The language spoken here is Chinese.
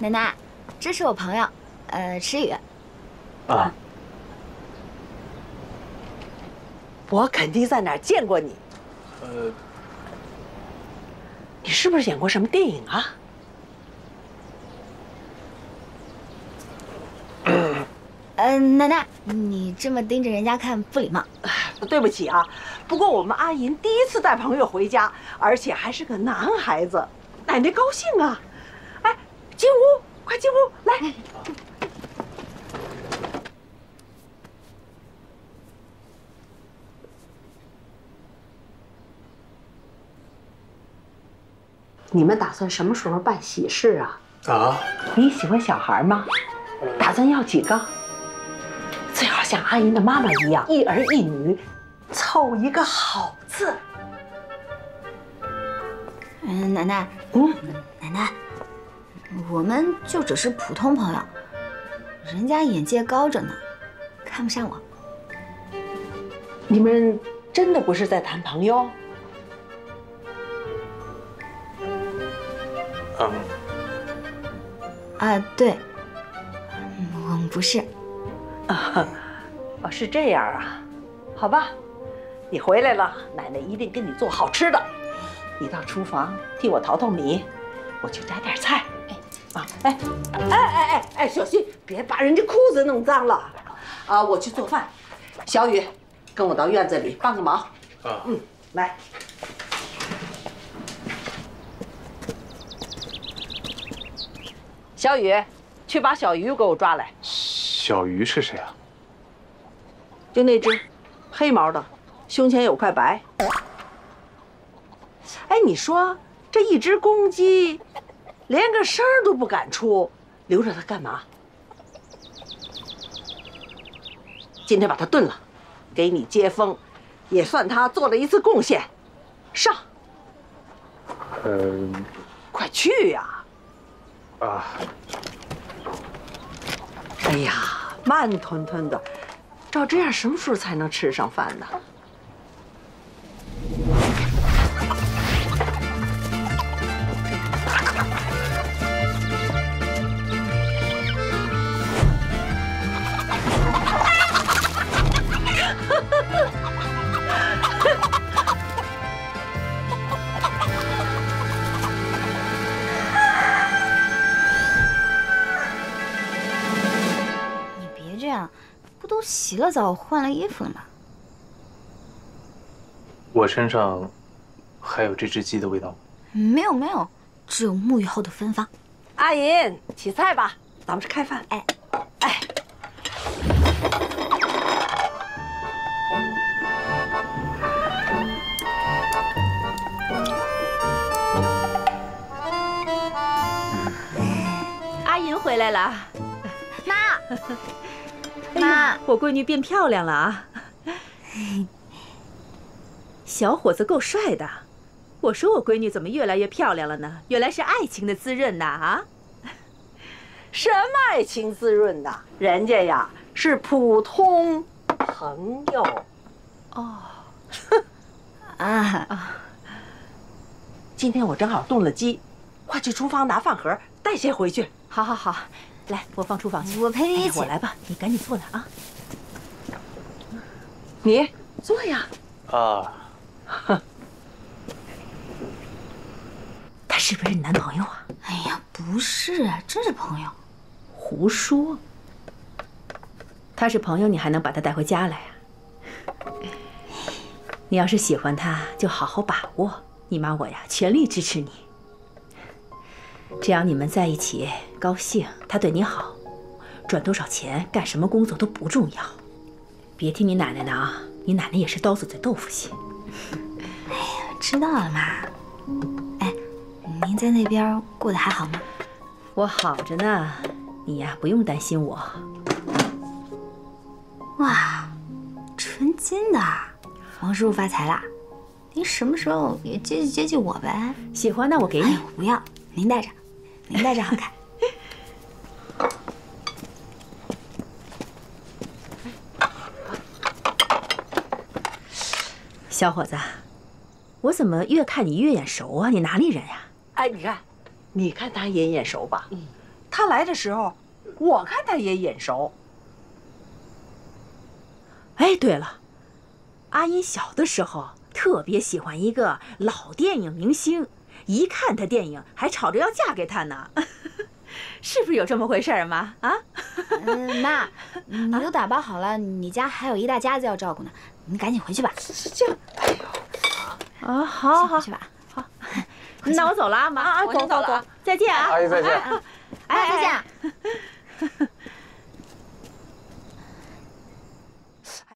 奶奶，这是我朋友，呃，池宇。啊，我肯定在哪儿见过你。呃，你是不是演过什么电影啊？嗯，奶奶，你这么盯着人家看不礼貌。对不起啊，不过我们阿银第一次带朋友回家，而且还是个男孩子，奶奶高兴啊！哎，进屋，快进屋来。你们打算什么时候办喜事啊？啊，你喜欢小孩吗？打算要几个？最好像阿姨的妈妈一样，一儿一女，凑一个好字。嗯，奶奶，嗯，奶奶，我们就只是普通朋友，人家眼界高着呢，看不上我。你们真的不是在谈朋友？嗯，啊，对，嗯我们不是。啊，哦，是这样啊，好吧，你回来了，奶奶一定给你做好吃的。你到厨房替我淘淘米，我去摘点菜。哎，哎哎哎哎，小心别把人家裤子弄脏了。啊，我去做饭。小雨，跟我到院子里帮个忙。啊，嗯，来。小雨，去把小鱼给我抓来。小鱼是谁啊？就那只，黑毛的，胸前有块白。哎，你说这一只公鸡，连个声儿都不敢出，留着他干嘛？今天把他炖了，给你接风，也算他做了一次贡献。上，嗯，快去呀！啊，哎呀，慢吞吞的，照这样什么时候才能吃上饭呢？都洗了澡、换了衣服了吗？我身上还有这只鸡的味道吗？没有没有，只有沐浴后的芬芳。阿银，起菜吧，咱们是开饭。哎哎，阿银回来了，妈，哎 妈呀，我闺女变漂亮了啊！小伙子够帅的，我说我闺女怎么越来越漂亮了呢？原来是爱情的滋润呐！啊，什么爱情滋润呐？人家呀是普通朋友。哦 啊，今天我正好炖了鸡，快去厨房拿饭盒，带些回去。好好好，来，我放厨房去。我陪你一起哎我来吧，你赶紧坐那啊。你坐呀。啊，他是不是你男朋友啊？哎呀，不是，真是朋友。胡说！他是朋友，你还能把他带回家来啊？你要是喜欢他，就好好把握。你妈我呀，全力支持你。只要你们在一起高兴，他对你好，赚多少钱、干什么工作都不重要。别听你奶奶的啊，你奶奶也是刀子嘴豆腐心。哎呀知道了，妈。哎，您在那边过得还好吗？我好着呢，你呀不用担心我。哇，纯金的，王师傅发财啦！您什么时候也接济接济我呗？喜欢那我给你哎呦，。不要，您带着，您戴着好看。小伙子，我怎么越看你越眼熟啊？你哪里人呀？哎，你看，你看他也眼熟吧？嗯，他来的时候，我看他也眼熟。哎，对了，阿英小的时候特别喜欢一个老电影明星，一看他电影还吵着要嫁给他呢，是不是有这么回事儿，妈？啊？嗯，妈，你都打包好了，你家还有一大家子要照顾呢，你赶紧回去吧。是这样，哎呦，啊，好好去吧。好 那我走了啊，妈，啊我先走了啊，再见啊，阿姨再见。哎，再见。